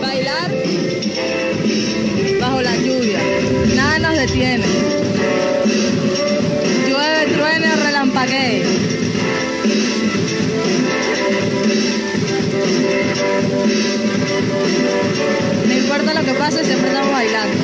bailar bajo la lluvia. Nada nos detiene. Llueve, truene, relampaguee. No importa lo que pase, siempre estamos bailando.